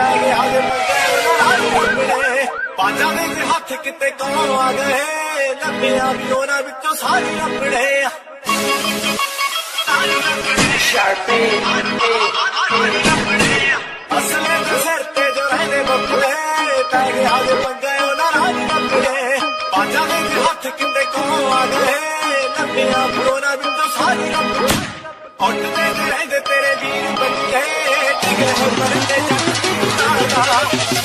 ਪੈਰੇ ਹਾਲੇ ਮੰਗਣੇ ਪਾਜਾਂ ਦੇ ਹੱਥ ਕਿਤੇ ਕੌਣ ਆ ਗਏ ਲੱਭਿਆ ਵੀ ਉਹਨਾਂ ਵਿੱਚੋਂ ਸਾਰੇ ਆਪਣੇ ਸ਼ਰਤੇ ਅਸਲੇ ਦੇ ਸਿਰ ਤੇ ਜੋ ਰਹਿੰਦੇ ਬੱਕਰੇ ਪੈਰੇ ਹਾਲੇ ਮੰਗੇ ਉਹਨਾਂ ਰਾਜ ਬੱਕਰੇ ਪਾਜਾਂ ਦੇ ਹੱਥ ਕਿਤੇ ਕੌਣ ਆ ਗਏ ਲੱਭਿਆ ਵੀ ਉਹਨਾਂ ਵਿੱਚੋਂ ਸਾਰੇ ਆਪਣੇ ਉੱਠਦੇ ਰਹਿੰਦੇ ਤੇਰੇ ਵੀਰ ਬੰਦੇ ਟਿਕੇ ਹੋ ਮਰਦੇ Thank you.